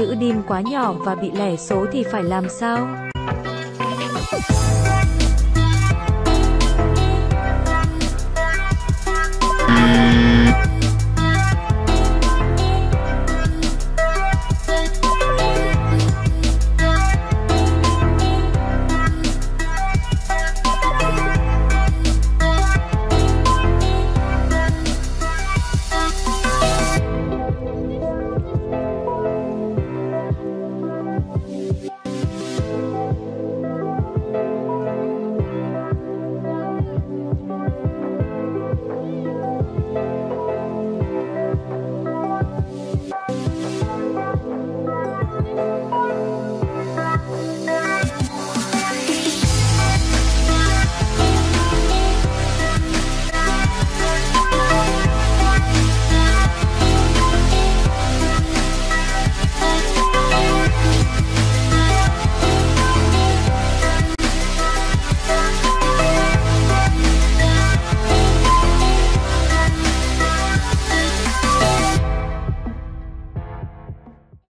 chữ dim quá nhỏ và bị lẻ số thì phải làm sao?